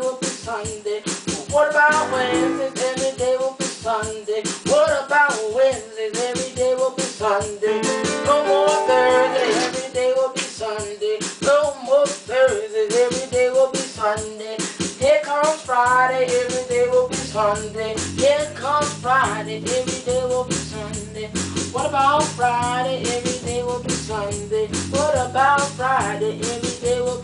Will be Sunday. What about Wednesdays? Every day will be Sunday. What about Wednesdays? Every day will be Sunday. No more Thursdays, every day will be Sunday. No more Thursdays, every day will be Sunday. Here comes Friday, every day will be Sunday. Here comes Friday, every day will be Sunday. What about Friday? Every day will be Sunday. What about Friday? Every day will